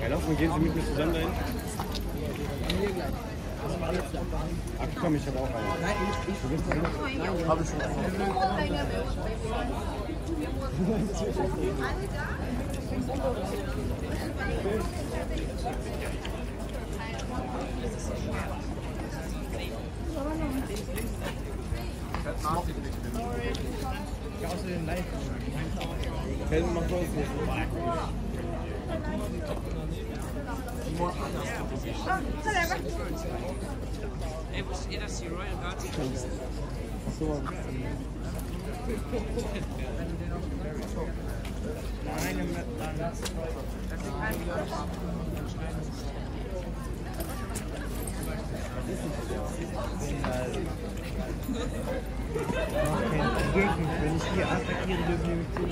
Ja, laufen, gehen Sie mit mir zusammen dahin? Ach komm, ich habe auch einen. Nein, ich. Du dran? Habe schon. Kevin, mach los. Ey, wusstet ihr, dass die Royal Guards So. Wenn ich hier attackiere, dürfen zu.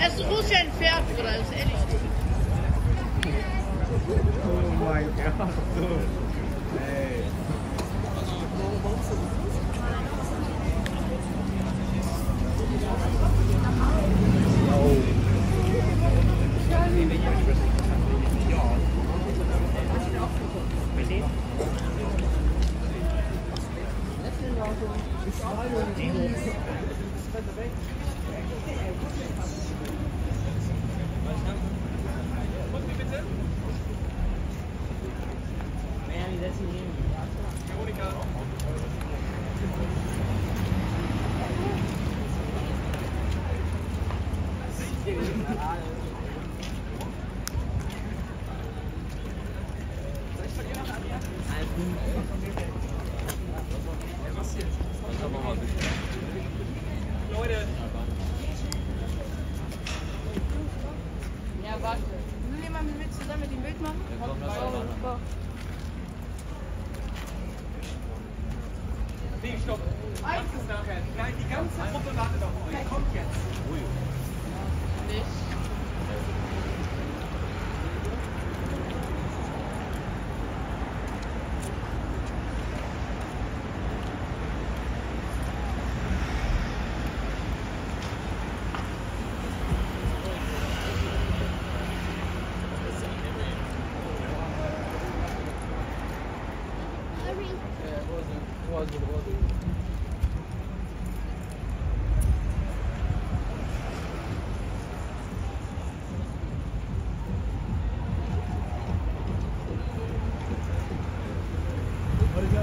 Es ist Russland Pferd, Bruder, ist ehrlich. Oh mein Gott. So. Nee, stopp. Ganz bis nachher. Nein, die ganze Gruppe wartet auf euch. Kommt jetzt.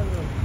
Hello.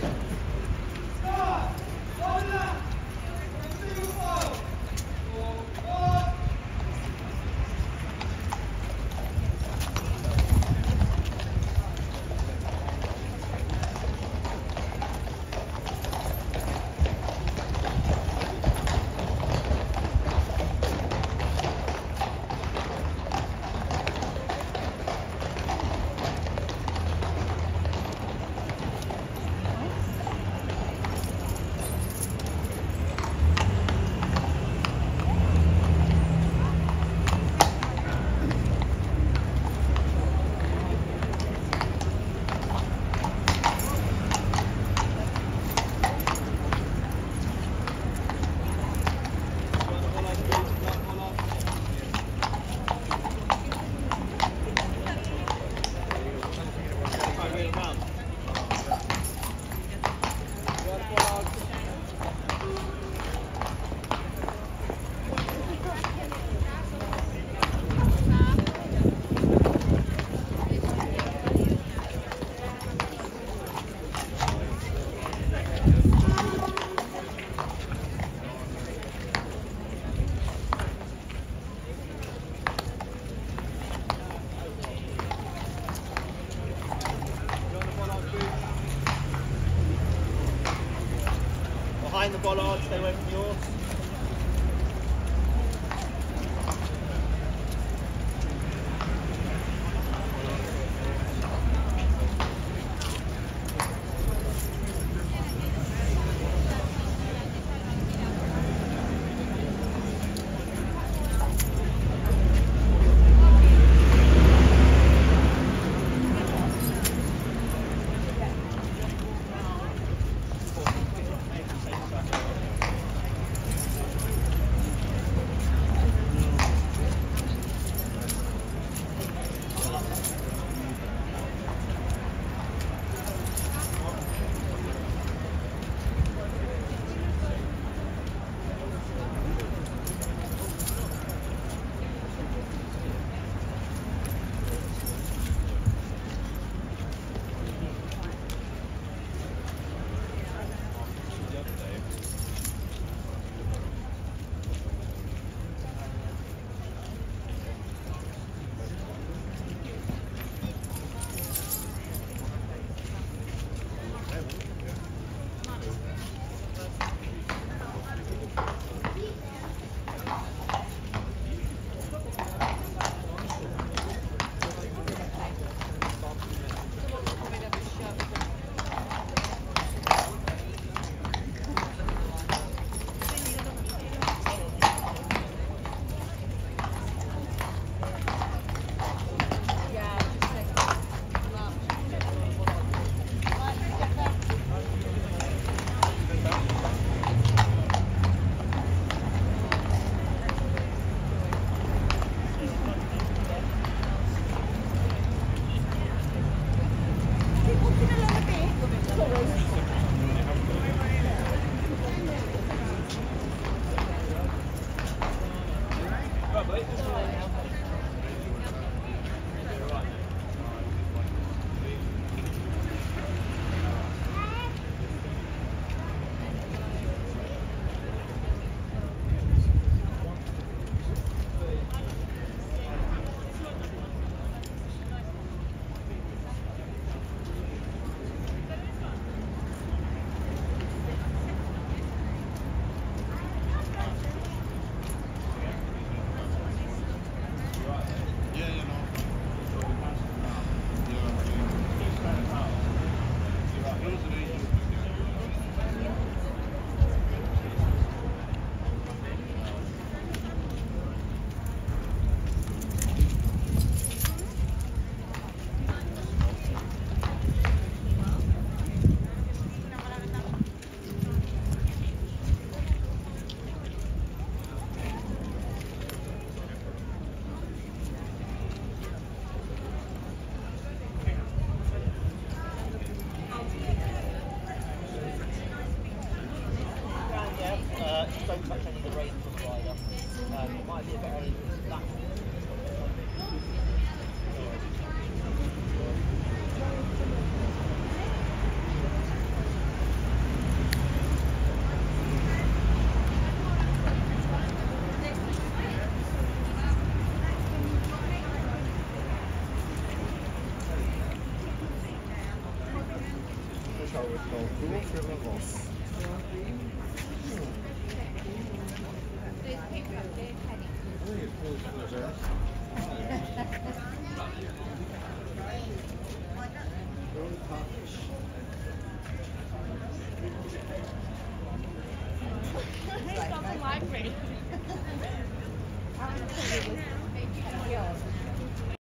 behind the bollards, they went from yours.